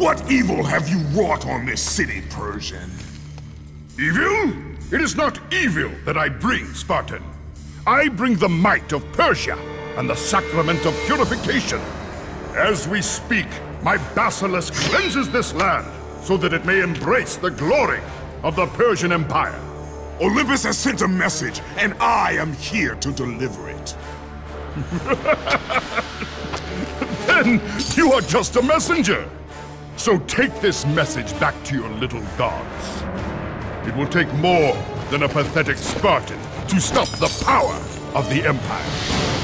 What evil have you wrought on this city, Persian? Evil? It is not evil that I bring, Spartan. I bring the might of Persia and the sacrament of purification. As we speak, my basilisk cleanses this land so that it may embrace the glory of the Persian Empire. Olympus has sent a message, and I am here to deliver it. then you are just a messenger. So take this message back to your little gods. It will take more than a pathetic Spartan to stop the power of the Empire.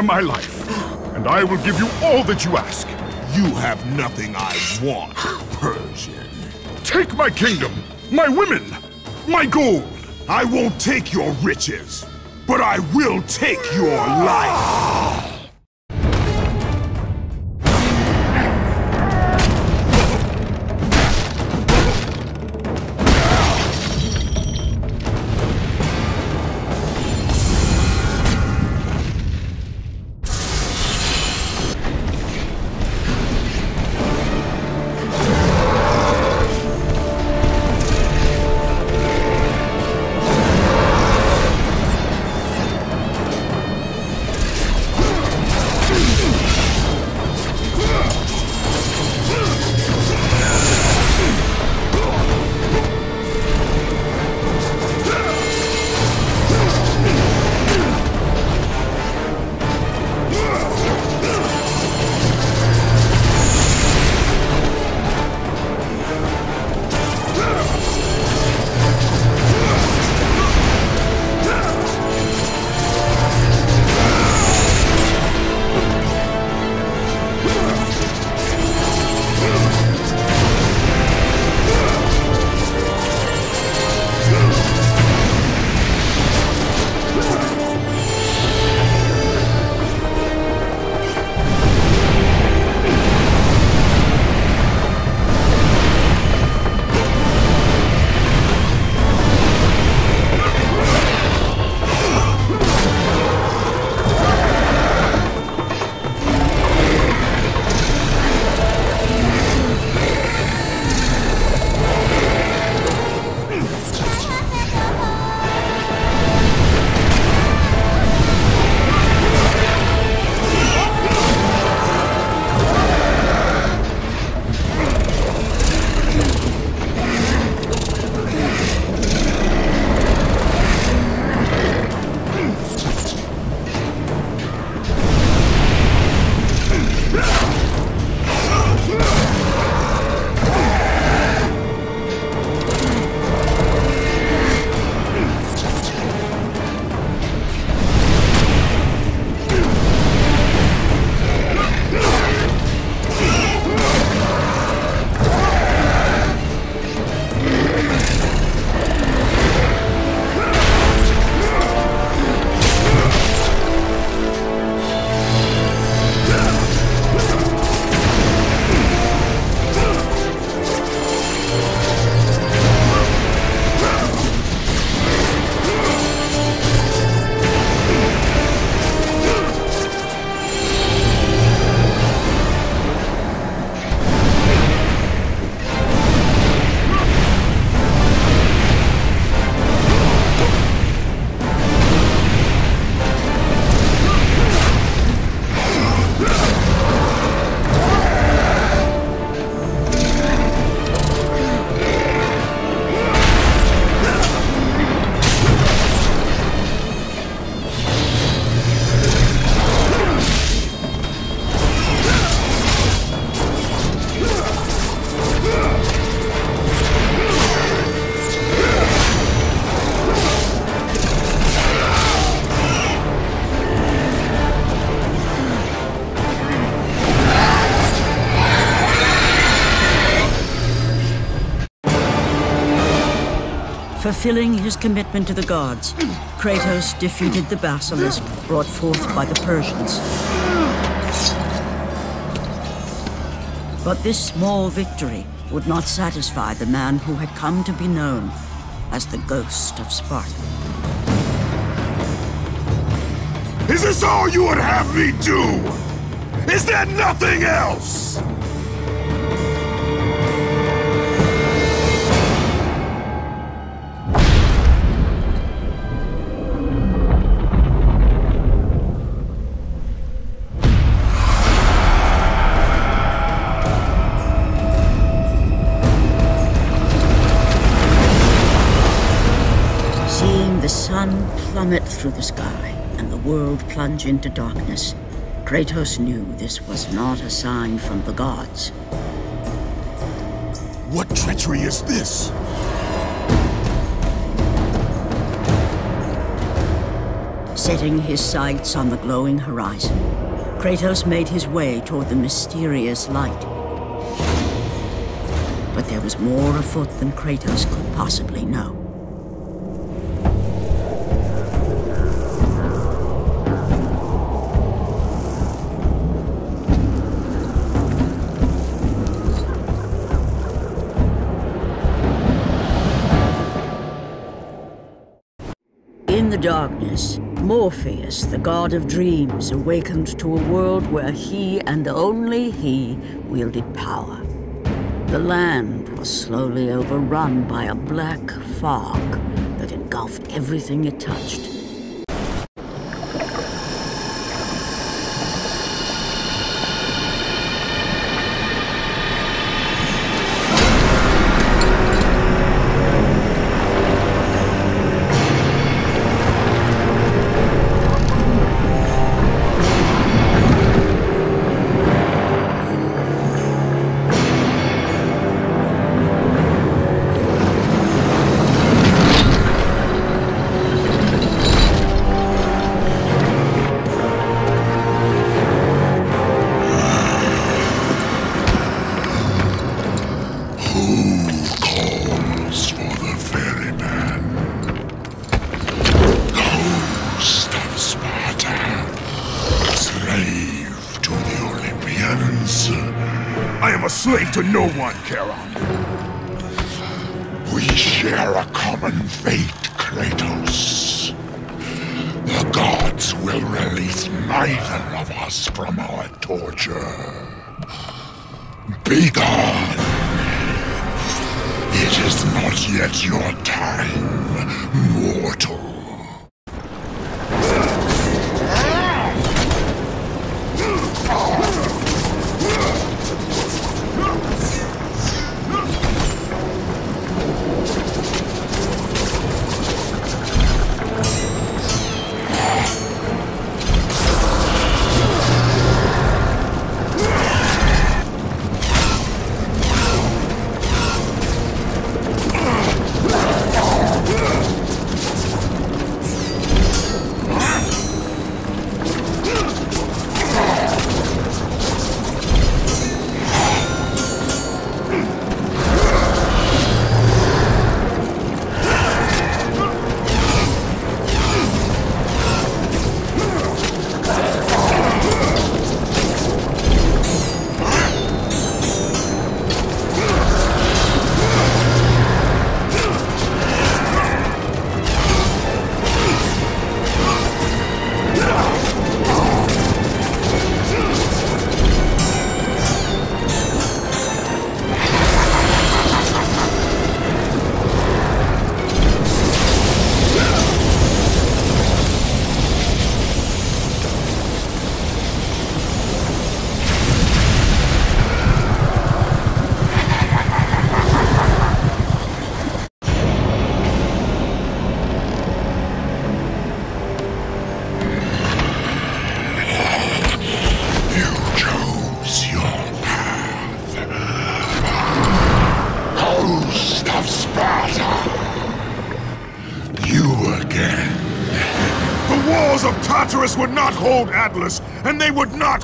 Spare my life, and I will give you all that you ask. You have nothing I want, Persian. Take my kingdom, my women, my gold. I won't take your riches, but I will take your life. Fulfilling his commitment to the gods, Kratos defeated the basilisk brought forth by the Persians. But this small victory would not satisfy the man who had come to be known as the Ghost of Sparta. Is this all you would have me do? Is there nothing else? Through the sky and the world plunge into darkness, Kratos knew this was not a sign from the gods. What treachery is this? Setting his sights on the glowing horizon, Kratos made his way toward the mysterious light. But there was more afoot than Kratos could possibly know. In the darkness, Morpheus, the god of dreams, awakened to a world where he and only he wielded power. The land was slowly overrun by a black fog that engulfed everything it touched.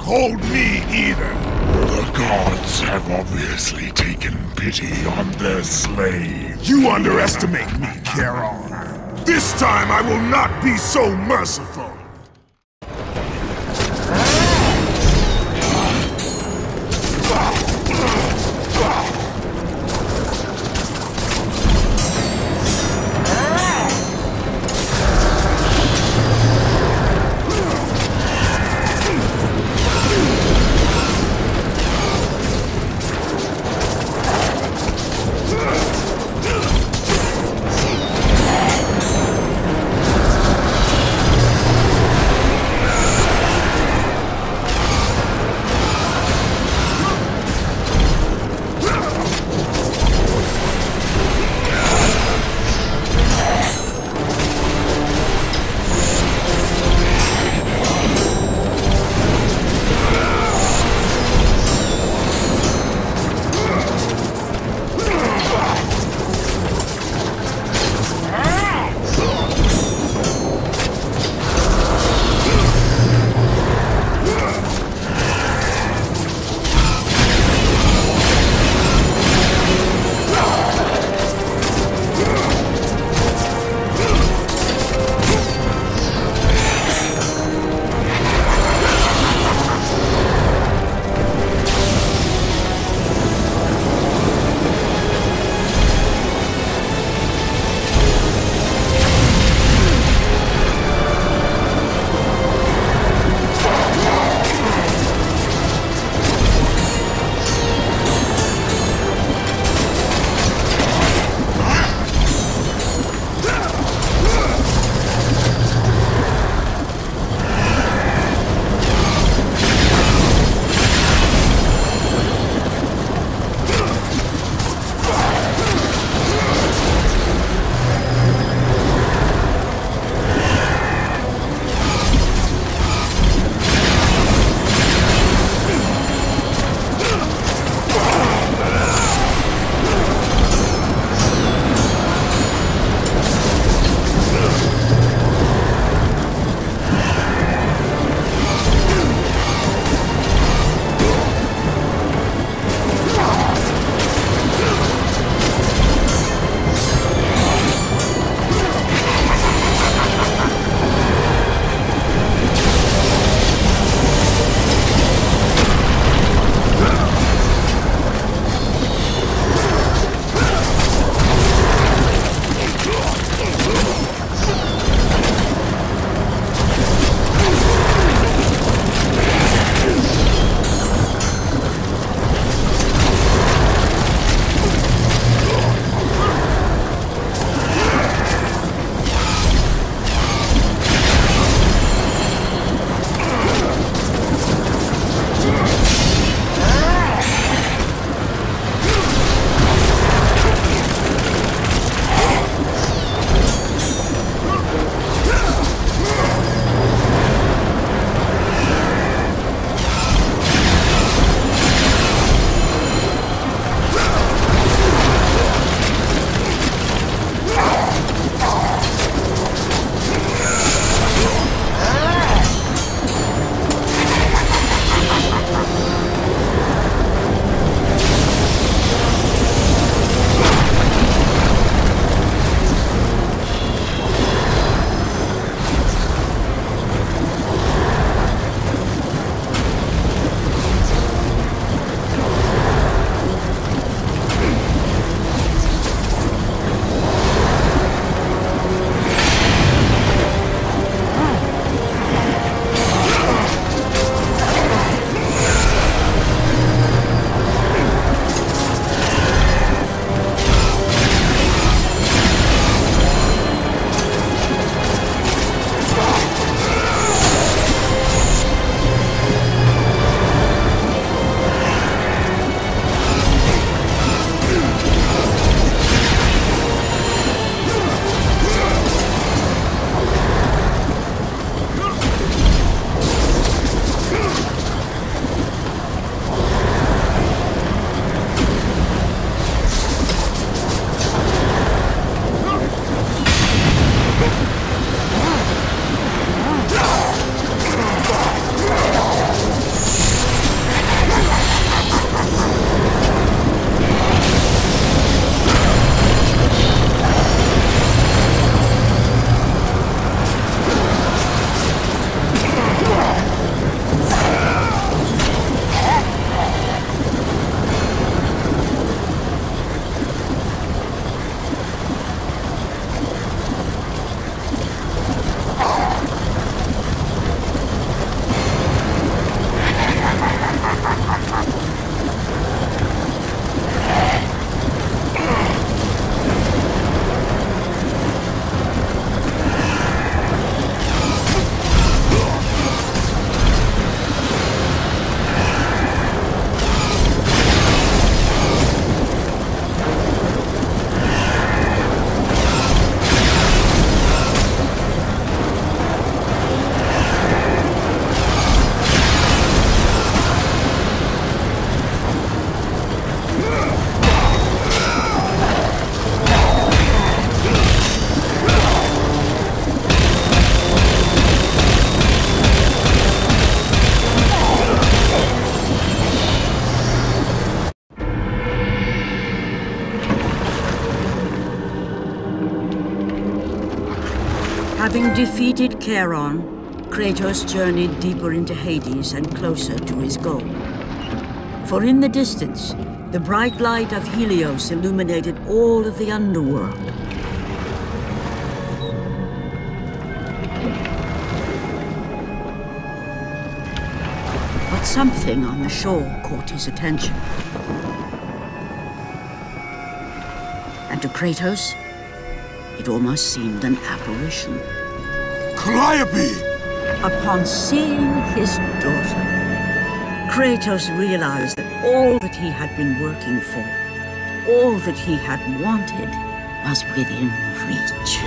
Hold me either. The gods have obviously taken pity on their slaves. You underestimate me, Charon. This time I will not be so merciful. Defeated Charon, Kratos journeyed deeper into Hades and closer to his goal. For in the distance, the bright light of Helios illuminated all of the underworld. But something on the shore caught his attention. And to Kratos, it almost seemed an apparition. Calliope! Upon seeing his daughter, Kratos realized that all that he had been working for, all that he had wanted, was within reach.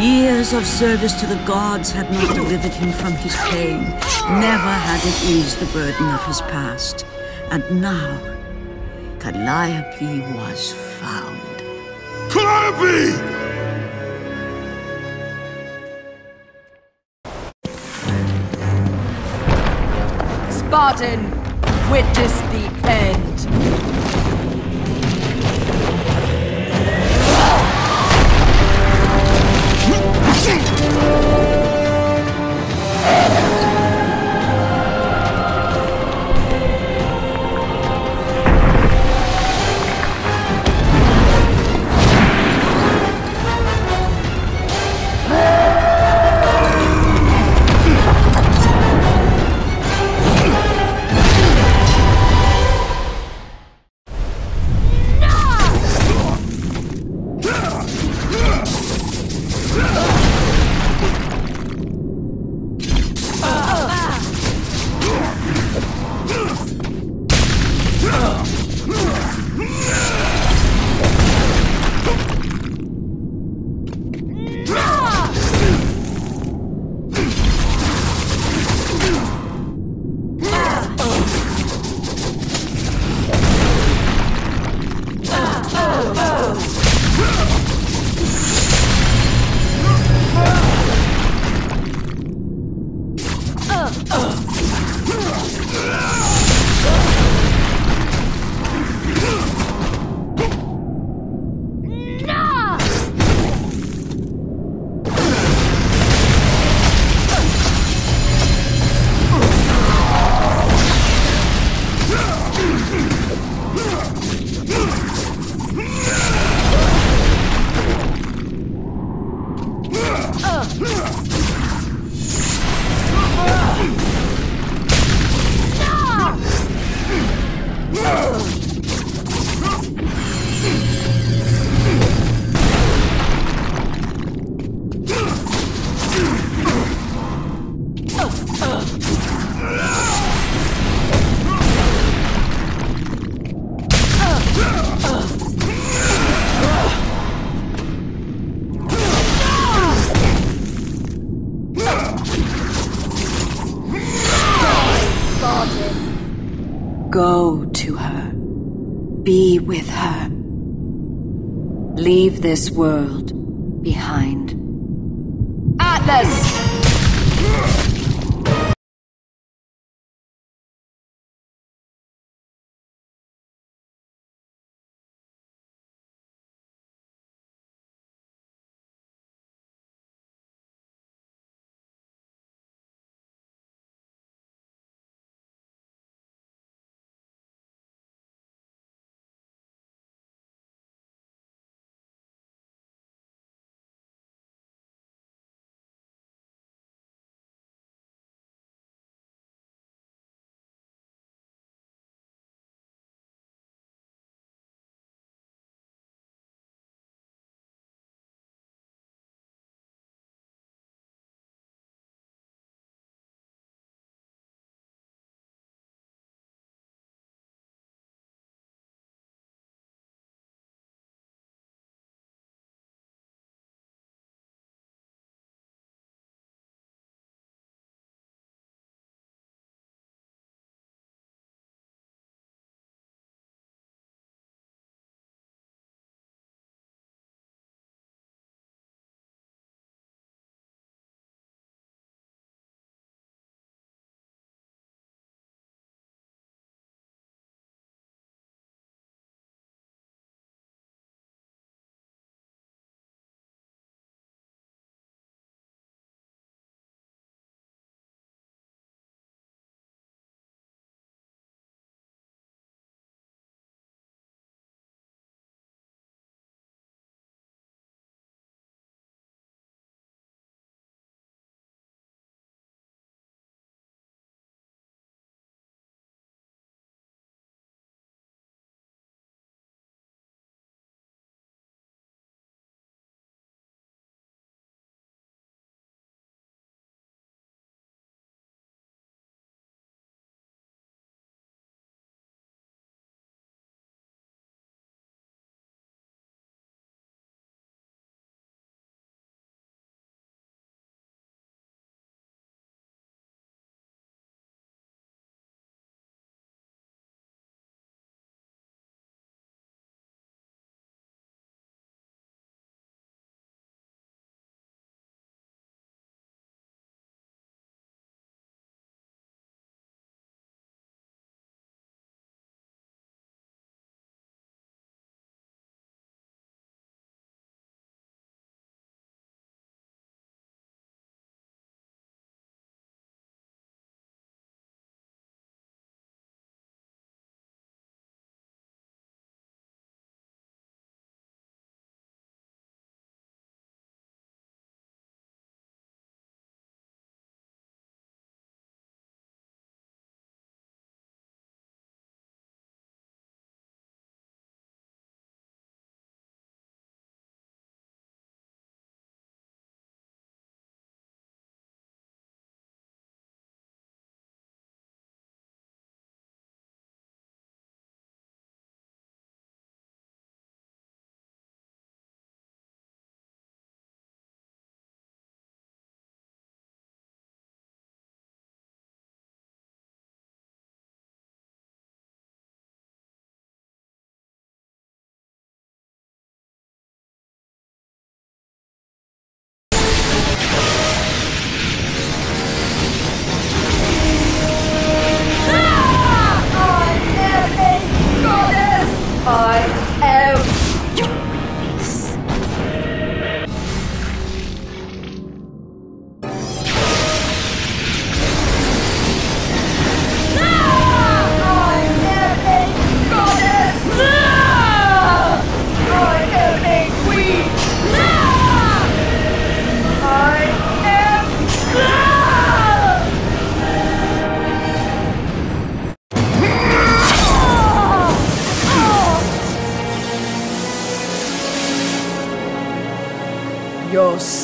Years of service to the gods had not delivered him from his pain, never had it eased the burden of his past. And now, Calliope was found. Calliope! Spartan, witness the end. This world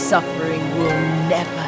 suffering will never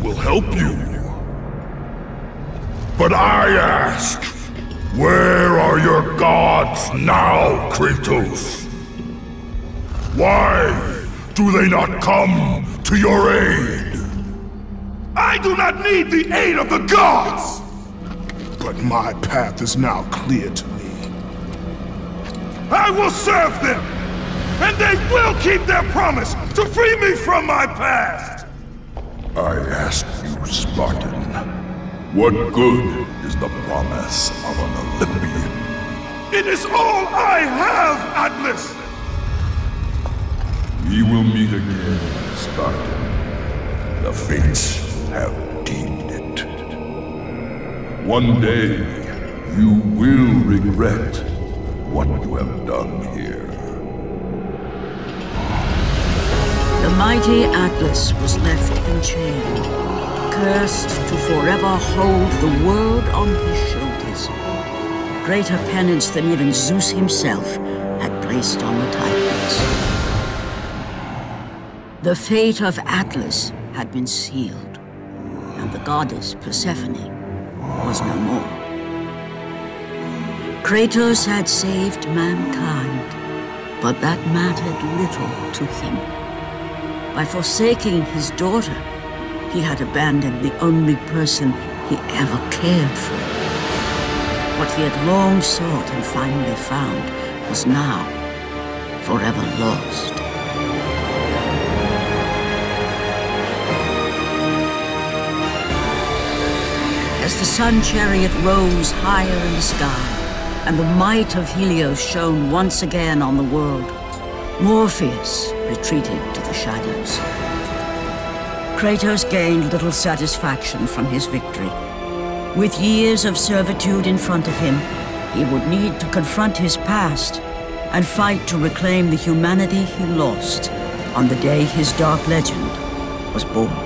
Will help you. But I ask, where are your gods now, Kratos? Why do they not come to your aid? I do not need the aid of the gods! But my path is now clear to me. I will serve them! And they will keep their promise to free me from my past! I ask you, Spartan, what good is the promise of an Olympian? It is all I have, Atlas! We will meet again, Spartan. The fates have deemed it. One day, you will regret what you have done here. Mighty Atlas was left enchained, cursed to forever hold the world on his shoulders. Greater penance than even Zeus himself had placed on the Titans. The fate of Atlas had been sealed, and the goddess Persephone was no more. Kratos had saved mankind, but that mattered little to him. By forsaking his daughter, he had abandoned the only person he ever cared for. What he had long sought and finally found was now forever lost. As the sun chariot rose higher in the sky, and the might of Helios shone once again on the world, Morpheus retreated to the shadows. Kratos gained little satisfaction from his victory. With years of servitude in front of him, he would need to confront his past and fight to reclaim the humanity he lost on the day his dark legend was born.